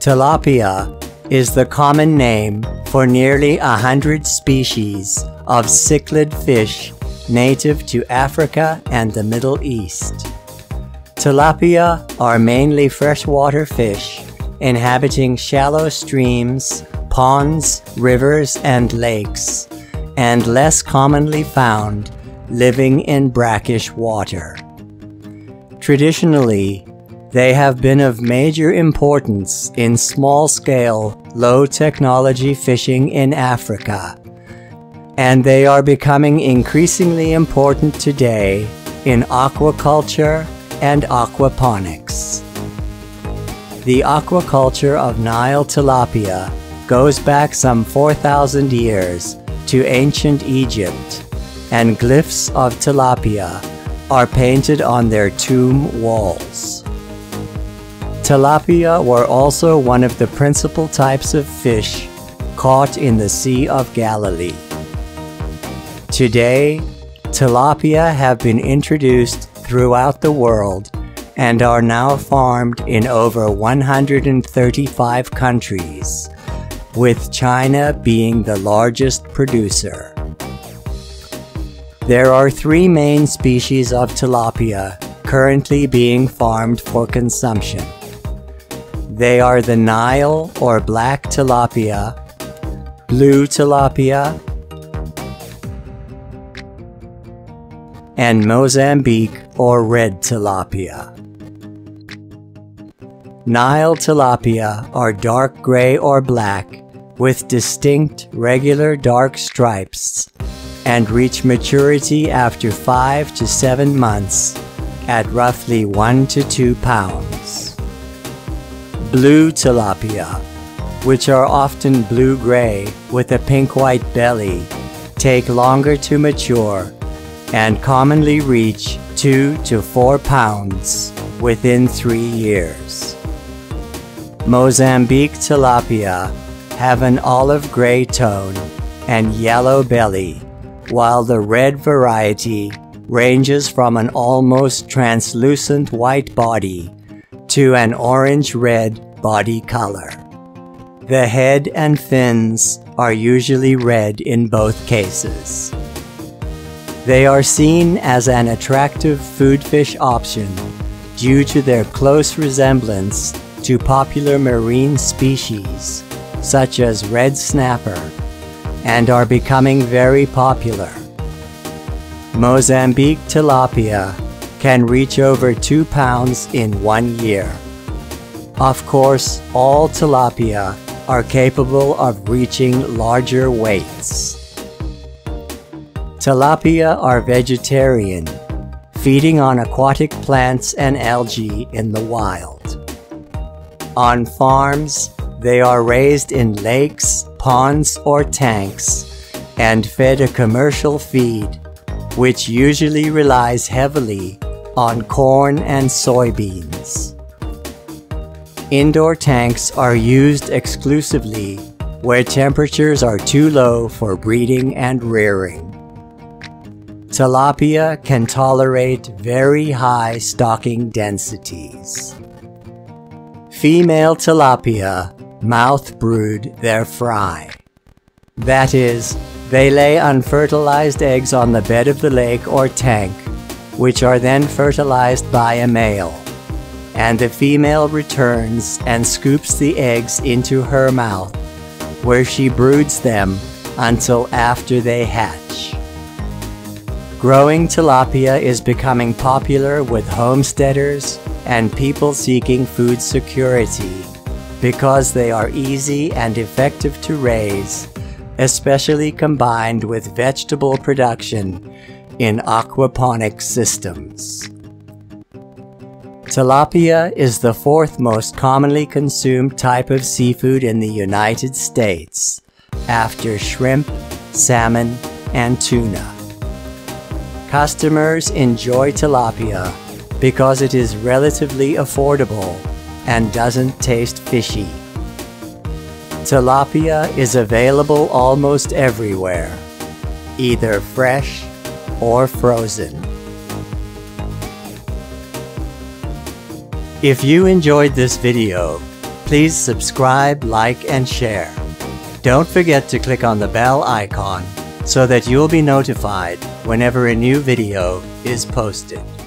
Tilapia is the common name for nearly a hundred species of cichlid fish native to Africa and the Middle East. Tilapia are mainly freshwater fish inhabiting shallow streams, ponds, rivers, and lakes, and less commonly found living in brackish water. Traditionally, they have been of major importance in small scale, low technology fishing in Africa, and they are becoming increasingly important today in aquaculture and aquaponics. The aquaculture of Nile tilapia goes back some 4,000 years to ancient Egypt, and glyphs of tilapia are painted on their tomb walls. Tilapia were also one of the principal types of fish caught in the Sea of Galilee. Today, tilapia have been introduced throughout the world and are now farmed in over 135 countries, with China being the largest producer. There are three main species of tilapia currently being farmed for consumption. They are the Nile or black tilapia, blue tilapia, and Mozambique or red tilapia. Nile tilapia are dark gray or black with distinct regular dark stripes and reach maturity after 5 to 7 months at roughly 1 to 2 pounds blue tilapia, which are often blue-gray with a pink-white belly, take longer to mature and commonly reach 2 to 4 pounds within 3 years. Mozambique tilapia have an olive gray tone and yellow belly, while the red variety ranges from an almost translucent white body to an orange-red body color. The head and fins are usually red in both cases. They are seen as an attractive food fish option due to their close resemblance to popular marine species such as red snapper and are becoming very popular. Mozambique tilapia can reach over 2 pounds in one year. Of course, all tilapia are capable of reaching larger weights. Tilapia are vegetarian, feeding on aquatic plants and algae in the wild. On farms, they are raised in lakes, ponds, or tanks and fed a commercial feed, which usually relies heavily on corn and soybeans. Indoor tanks are used exclusively where temperatures are too low for breeding and rearing. Tilapia can tolerate very high stocking densities. Female tilapia mouth brood their fry. That is, they lay unfertilized eggs on the bed of the lake or tank which are then fertilized by a male. And the female returns and scoops the eggs into her mouth, where she broods them until after they hatch. Growing tilapia is becoming popular with homesteaders and people seeking food security because they are easy and effective to raise, especially combined with vegetable production in aquaponic systems. Tilapia is the fourth most commonly consumed type of seafood in the United States, after shrimp, salmon, and tuna. Customers enjoy tilapia because it is relatively affordable and doesn't taste fishy. Tilapia is available almost everywhere, either fresh or frozen. If you enjoyed this video, Please subscribe, like, and share. Don't forget to click on the bell icon so that you'll be notified whenever a new video is posted.